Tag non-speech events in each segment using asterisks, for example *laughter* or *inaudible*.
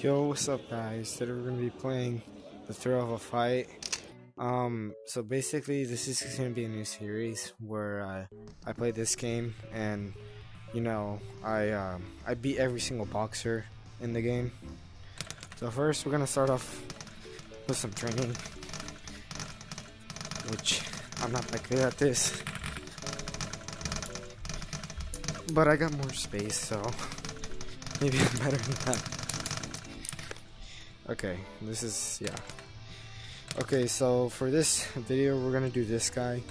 Yo, what's up, guys? Today we're gonna be playing the thrill of a fight. Um, so basically, this is gonna be a new series where uh, I play this game, and you know, I um, I beat every single boxer in the game. So first, we're gonna start off with some training, which I'm not that good at this, but I got more space, so *laughs* maybe I'm better than that. Okay, this is, yeah. Okay, so for this video, we're gonna do this guy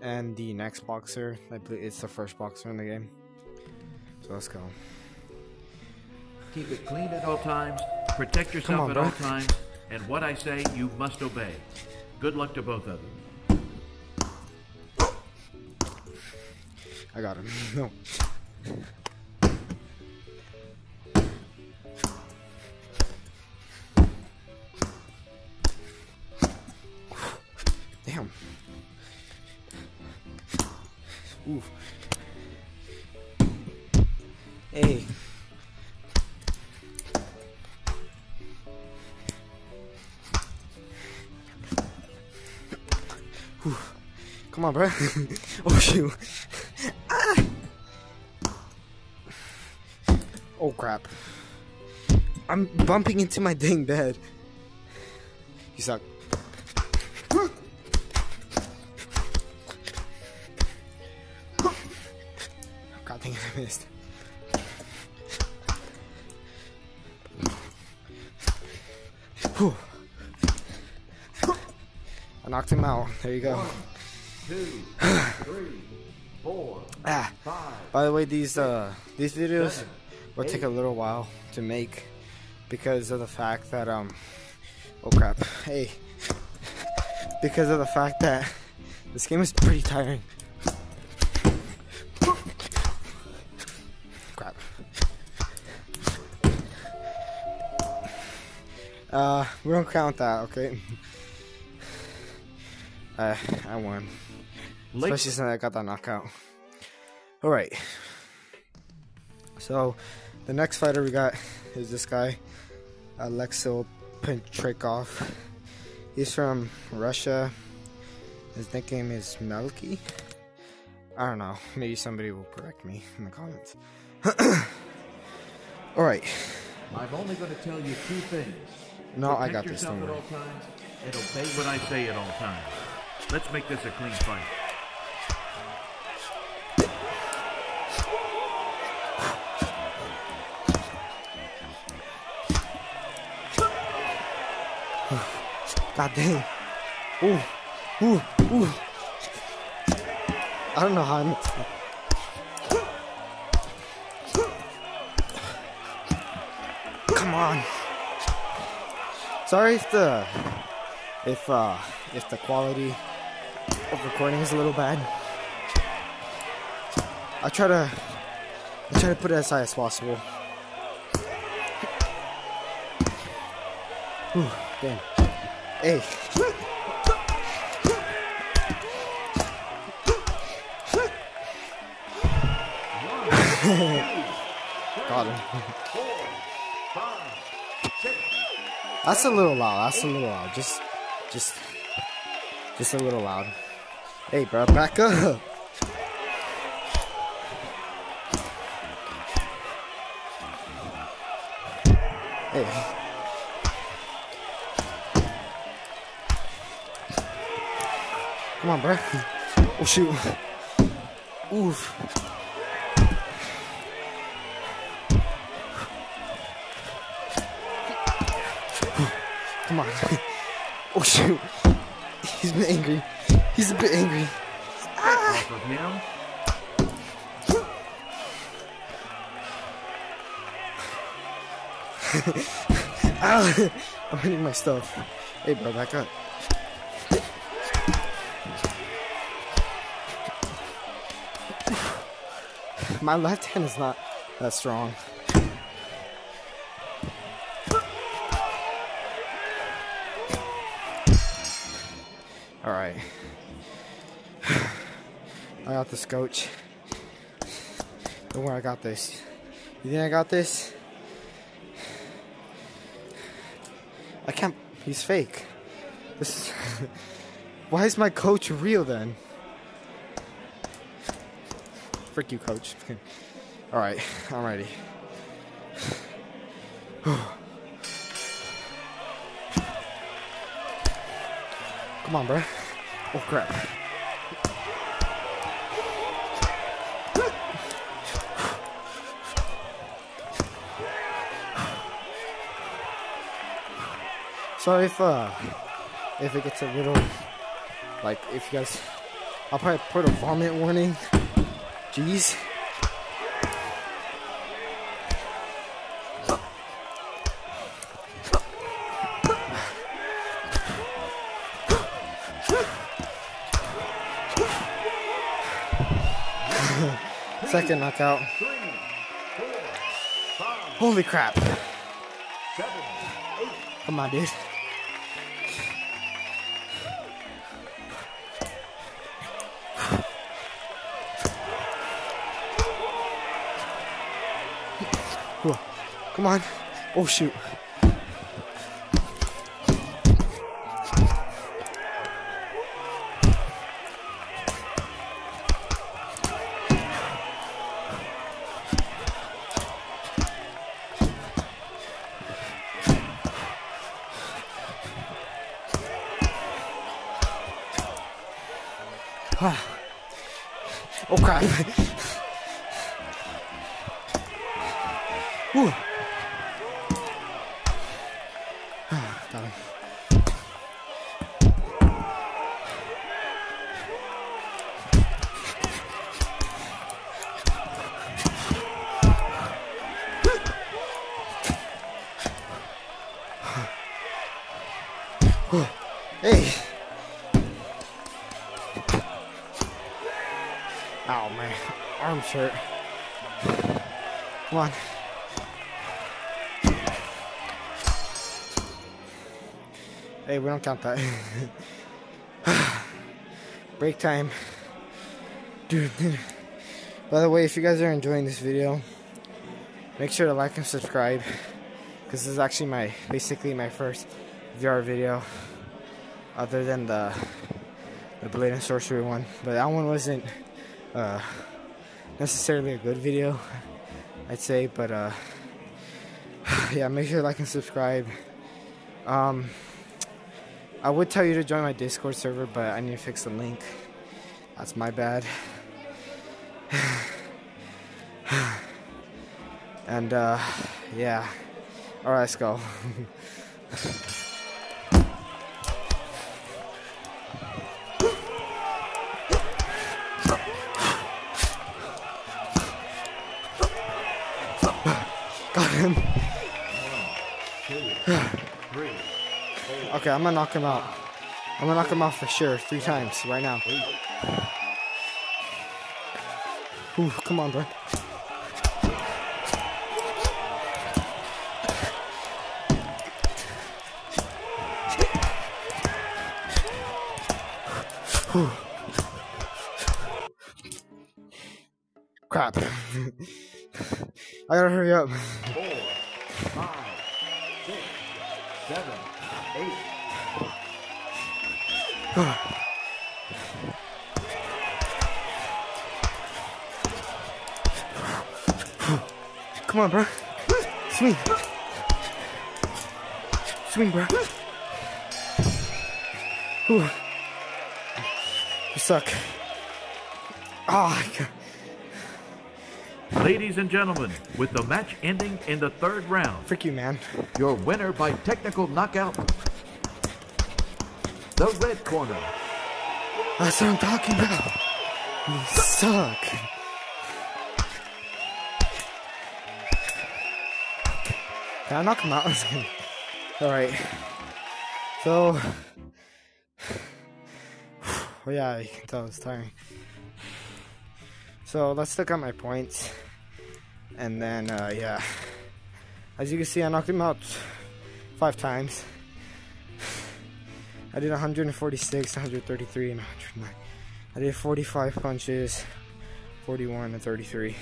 and the next boxer. I believe it's the first boxer in the game. So let's go. Keep it clean at all times, protect yourself on, at bro. all times, and what I say, you must obey. Good luck to both of them. I got him. *laughs* no. Come on, bro. *laughs* *laughs* oh shoot. Ah. Oh crap. I'm bumping into my dang bed. You suck. *gasps* God dang it, I missed. Whew. I knocked him out. There you go. Two, *sighs* three, four, Ah. five, By the way, these uh these videos seven, will take a little while to make because of the fact that um oh crap hey because of the fact that this game is pretty tiring. Crap. Uh, we don't count that, okay? I *sighs* I won. Lake- Especially since I got that knockout. Alright. So, the next fighter we got is this guy, Alexei Petrikov. He's from Russia. His nickname is Melky. I don't know. Maybe somebody will correct me in the comments. *clears throat* Alright. I'm only going to tell you two things. No, I got this. yourself Don't at worry. all times, and obey what I say at all times. Let's make this a clean fight. God dang. Ooh. Ooh. Ooh. I don't know how I mixed that. Come on. Sorry if the if uh if the quality of recording is a little bad. I try to I try to put it as high as possible. Ooh, damn. Hey. *laughs* Got him. That's a little loud. That's a little loud. Just, just, just a little loud. Hey, bro, back up. Hey. Come on, bro. Oh shoot. Oof. Come on. *laughs* Oh shoot. He's bit angry. He's a bit angry. Off of him. I'm hitting my stuff. Hey, bro, back up. My left hand is not that strong. Alright. *sighs* I got this, coach. Don't worry, I got this. You think I got this? I can't. He's fake. This is. *laughs* Why is my coach real then? Frick you, coach. *laughs* Alright, I'm ready. *sighs* Come on, bro. Oh, crap. Sorry if uh if it gets a little like if you guys I'll probably put a vomit warning. Jeez. Second knockout. Holy crap. Come on, dude. Come on. Oh, shoot. Oh crap. Whew. Ow, man, arm shirt. Come on. Hey, we don't count that. *laughs* Break time. Dude. By the way, if you guys are enjoying this video, make sure to like and subscribe. Because this is actually my, basically my first VR video. Other than the, the Blade and Sorcery one. But that one wasn't uh, necessarily a good video, I'd say. But uh, *sighs* yeah, make sure to like and subscribe. Um, I would tell you to join my Discord server, but I need to fix the link. That's my bad. *sighs* and uh, yeah. Alright, let's go. *laughs* Okay, I'm gonna knock him out. I'm gonna knock him out for sure, three times right now. Ooh, come on, bro. Crap. *laughs* I gotta hurry up. Five, six, seven, eight. Come on, bro. Swing. Swing, bro. Whew. You suck. Ah, oh, Ladies and gentlemen, with the match ending in the third round, frick you, man. your winner by technical knockout, the red corner. That's what I'm talking about. You suck. Can I knock him out? *laughs* Alright. So. Oh, *sighs* *sighs* yeah, you can tell it's tiring. So let's look at my points. And then, uh, yeah. As you can see, I knocked him out five times. I did 146, 133, and 109. I did 45 punches, 41 and 33.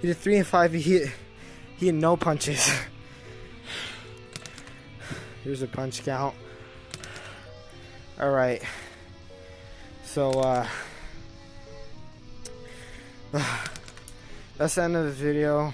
He did 3 and 5. He hit, he hit no punches. Here's a punch count. Alright. So, uh... *sighs* That's the end of the video.